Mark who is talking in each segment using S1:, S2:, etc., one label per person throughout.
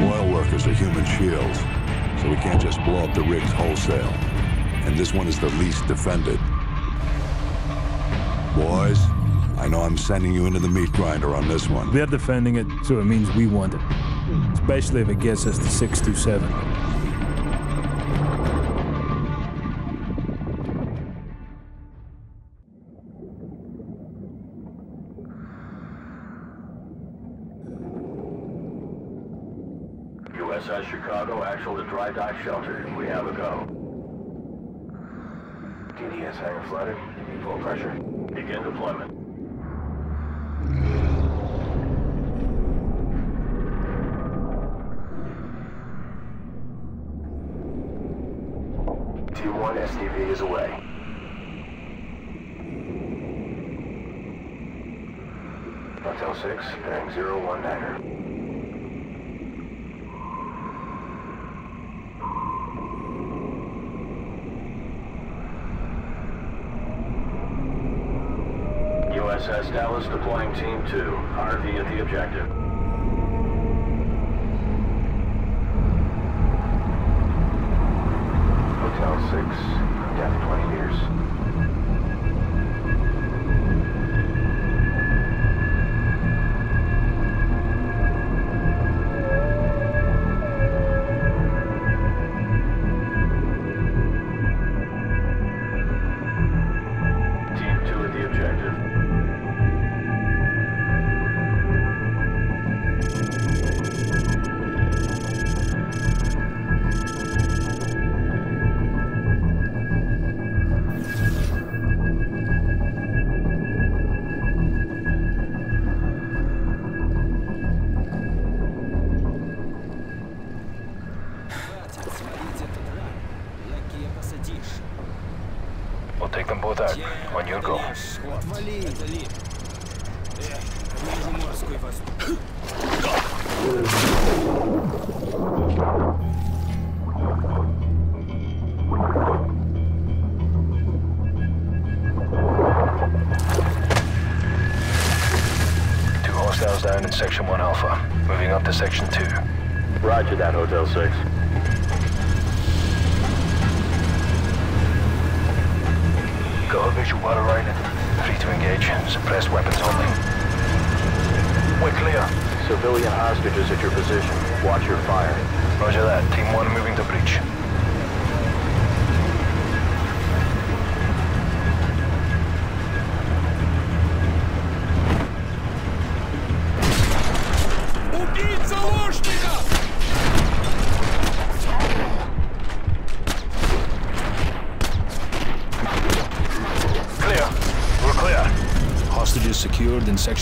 S1: Oil workers are human shields, so we can't just blow up the rigs wholesale. And this one is the least defended. Boys, I know I'm sending you into the meat grinder on this one.
S2: They're defending it, so it means we want it. Especially if it gets us to 627.
S3: USS Chicago, actual to dry dock shelter. We have a go. DDS hangar flooded. Full pressure. Begin deployment. T1 SDV is away. Hotel 6, bearing 019 er. Deploying Team 2. RV at the objective. Hotel 6, depth 20 meters. take them both out. On your go. Two hostiles down in Section 1 Alpha. Moving up to Section 2. Roger that, Hotel 6. Got a visual while arriving. Free to engage. Suppressed weapons only. We're clear. Civilian hostages at your position. Watch your fire. Roger that. Team 1 moving to breach.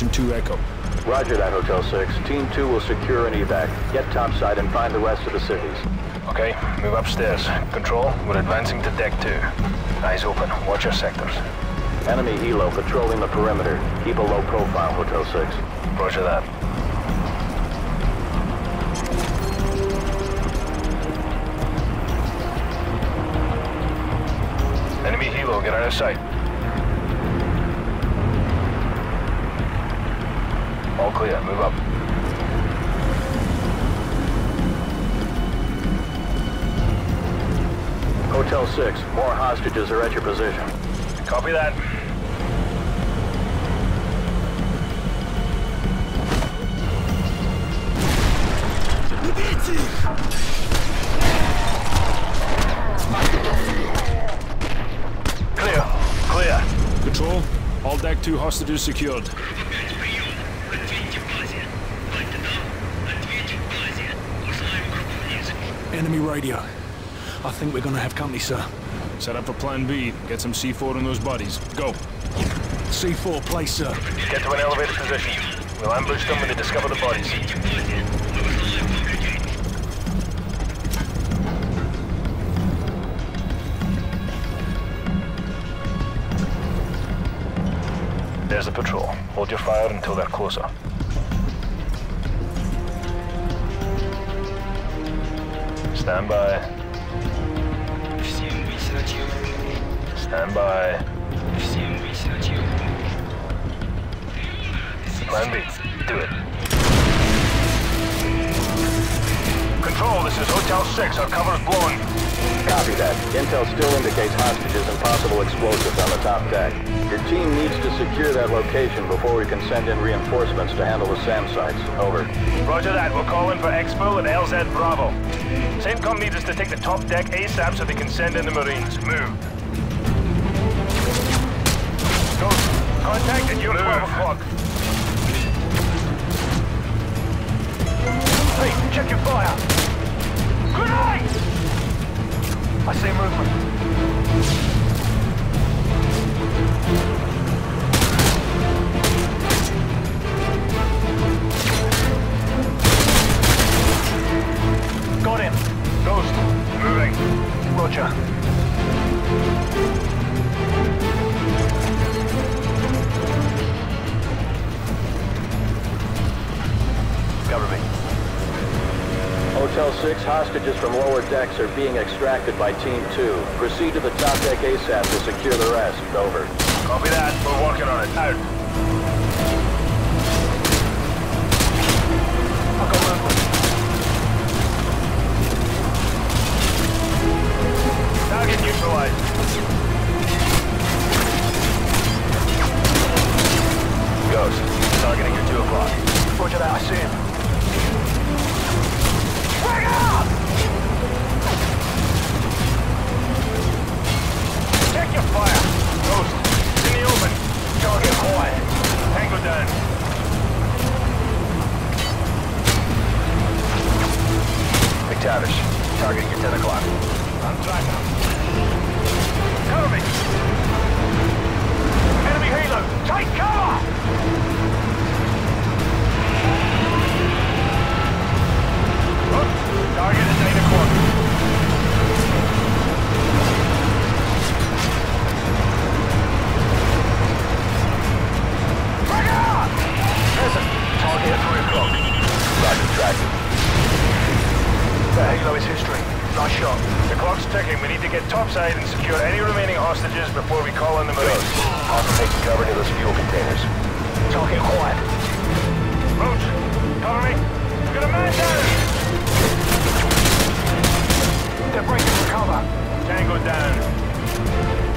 S2: Section 2 Echo.
S3: Roger that, Hotel 6. Team 2 will secure an evac. Get topside and find the rest of the cities. Okay, move upstairs. Control, we're advancing to deck 2. Eyes open. Watch your sectors. Enemy helo patrolling the perimeter. Keep a low profile, Hotel 6. Roger that. Enemy helo, get out of sight. All clear. Move up. Hotel 6, more hostages are at your position. Copy that. Clear. Clear.
S2: Control, all deck two hostages secured.
S4: enemy radio. I think we're gonna have company, sir.
S2: Set up for plan B. Get some C4 on those bodies. Go.
S4: C4, place, sir.
S3: Get to an elevated position. We'll ambush them when they discover the bodies.
S2: There's a patrol. Hold your fire until they're closer. Stand by.
S5: Всем быть начал.
S2: Stand by.
S5: Всем быть начал.
S2: Plan B. Do it. Control, this is Hotel 6. Our cover's blown.
S3: Copy that. Intel still indicates hostages and possible explosives on the top deck. Your team needs to secure that location before we can send in reinforcements to handle the SAM sites. Over.
S2: Roger that. We'll call in for Expo and LZ Bravo. CENTCOM needs us to take the top deck ASAP so they can send in the Marines. Move. Ghost, contact at your 12 o'clock. Hey, check your fire. Grenade! I see movement.
S3: Hotel 6, hostages from lower decks are being extracted by Team 2. Proceed to the top deck ASAP to secure the rest. Over.
S2: Copy that. We're working on it. Out. Target neutralized. Ghost, targeting your 2 o'clock. Roger that, I see him. Helo! Take cover! Ticking. We need to get topside and secure any remaining hostages before we call in the Marines. Also taking cover near those fuel containers. Talking quiet. Roach, cover me. We got a man down! They're breaking for cover. Tango down.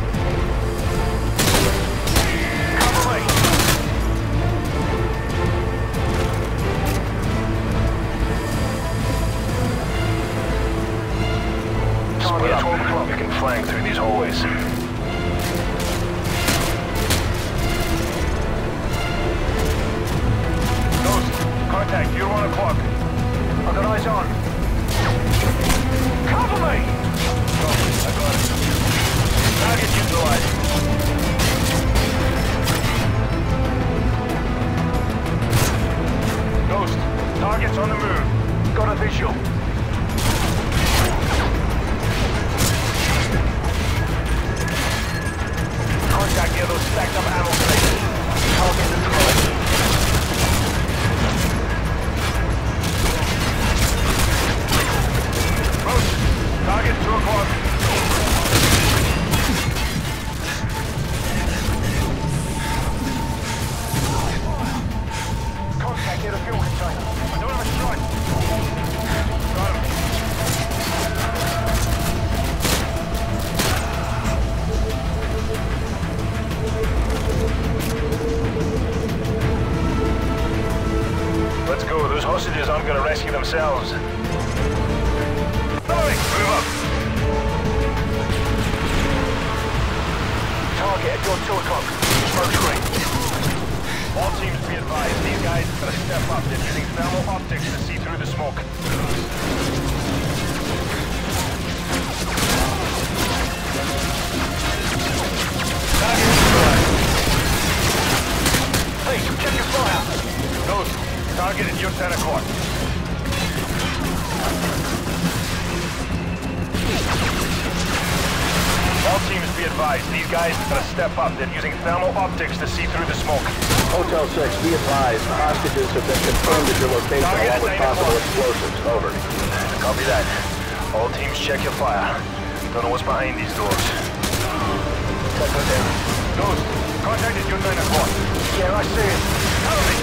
S2: Through the smoke. Target check your fire. Ghost, step up. They're using thermal optics to see through the smoke.
S6: Hotel 6, be advised, hostages have been confirmed at your location
S2: Target
S6: along with possible explosives. Over.
S2: Copy that. All teams check your fire. Don't know what's behind these doors. Tango down. Ghost, contacted you 9 o'clock. Yeah, I see it. Cover me.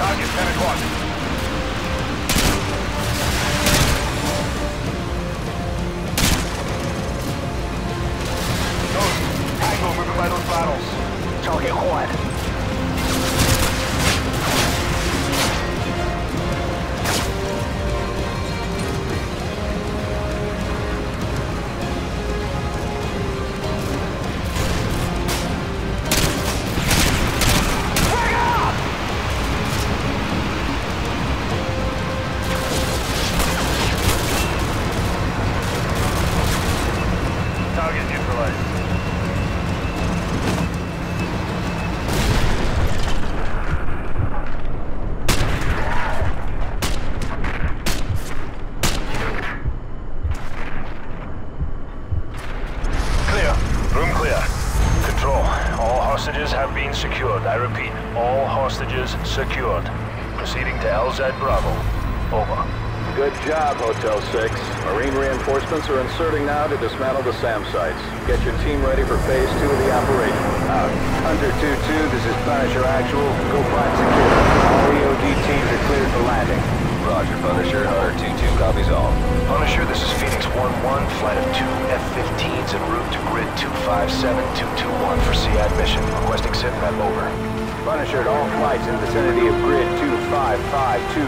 S2: Target 10 o'clock. Secured. Proceeding to LZ Bravo. Over.
S6: Good job, Hotel 6. Marine reinforcements are inserting now to dismantle the SAM sites. Get your team ready for phase two of the operation. Out. Hunter 2-2, this is Punisher Actual. Go find secure. All EOD teams are cleared for landing.
S2: Roger, Punisher. Hunter 2-2 copies all. Punisher, this is Phoenix 1-1, flight of two F-15s en route to grid 257221 for SEAD mission. Requesting SITMAP over.
S6: Punisher, all flights in vicinity of grid 255202.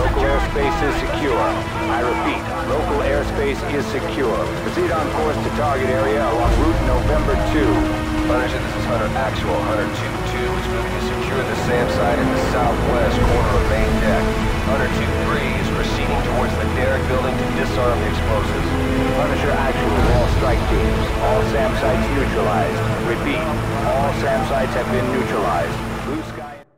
S6: Local airspace is secure. I repeat, local airspace is secure. Proceed on course to target area along route November 2.
S2: Punisher, this is Hunter Actual. Hunter 2-2 is moving to secure the SAM site in the southwest corner of main deck. Hunter 2-3 is proceeding towards the Derrick building to disarm the explosives.
S6: Punisher actual all strike teams. All SAM sites neutralized. Repeat, all SAM sites have been neutralized. Blue Sky...